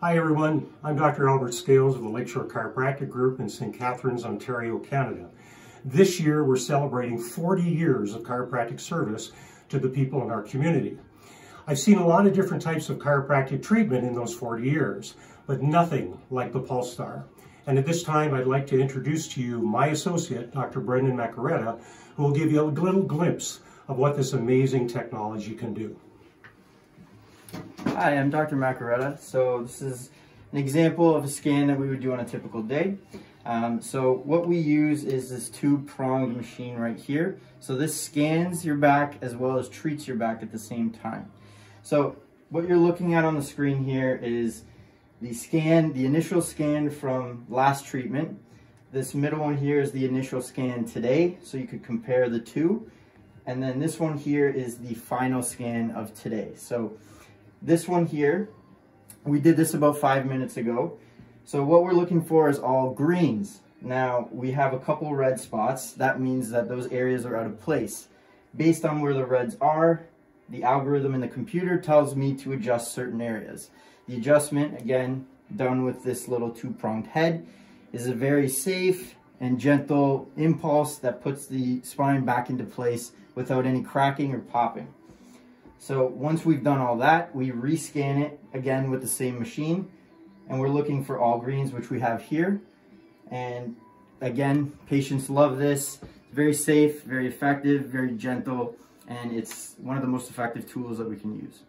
Hi everyone, I'm Dr. Albert Scales of the Lakeshore Chiropractic Group in St. Catharines, Ontario, Canada. This year we're celebrating 40 years of chiropractic service to the people in our community. I've seen a lot of different types of chiropractic treatment in those 40 years, but nothing like the PulStar. And at this time, I'd like to introduce to you my associate, Dr. Brendan Macoretta, who will give you a little glimpse of what this amazing technology can do. Hi, I'm Dr. Macoretta. So this is an example of a scan that we would do on a typical day. Um, so what we use is this two-pronged machine right here. So this scans your back as well as treats your back at the same time. So what you're looking at on the screen here is the scan, the initial scan from last treatment. This middle one here is the initial scan today, so you could compare the two. And then this one here is the final scan of today. So this one here, we did this about five minutes ago. So what we're looking for is all greens. Now we have a couple red spots. That means that those areas are out of place. Based on where the reds are, the algorithm in the computer tells me to adjust certain areas. The adjustment, again, done with this little two-pronged head, is a very safe and gentle impulse that puts the spine back into place without any cracking or popping. So once we've done all that, we rescan it again with the same machine and we're looking for all greens, which we have here. And again, patients love this. It's very safe, very effective, very gentle, and it's one of the most effective tools that we can use.